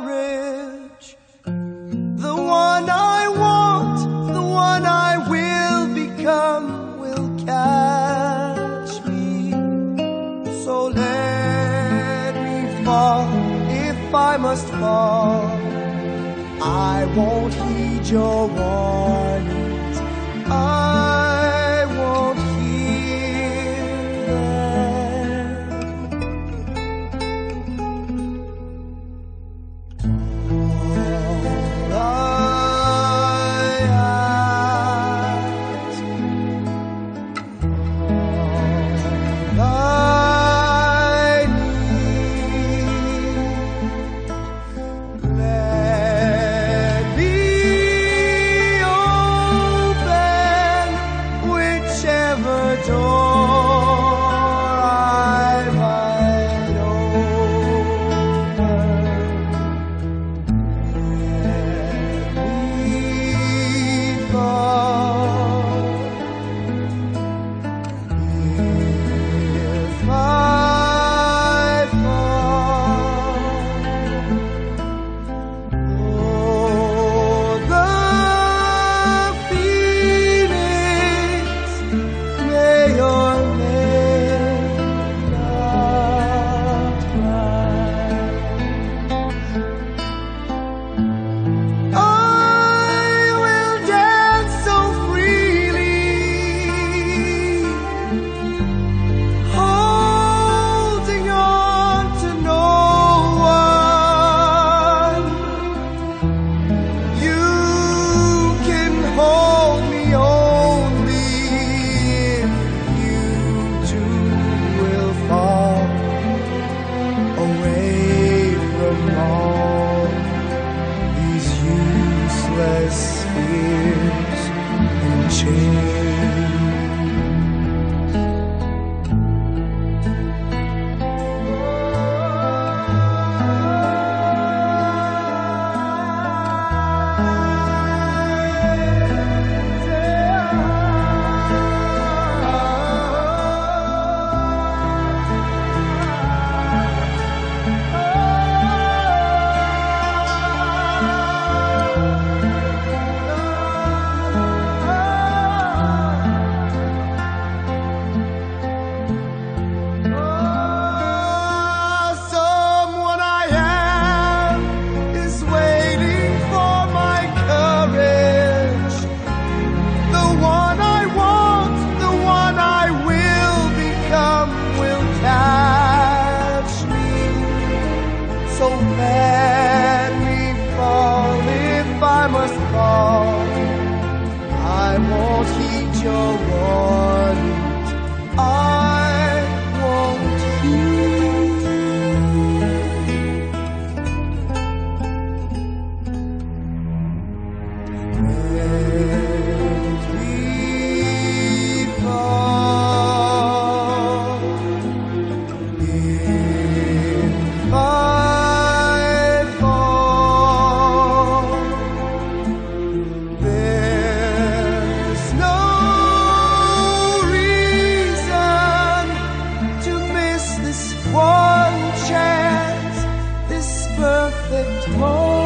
marriage. The one I want, the one I will become, will catch me. So let me fall if I must fall. I won't heed your warnings. I Don't. Let me fall if I must fall. I won't heed your warnings. I won't heed. Let me fall. If perfect home.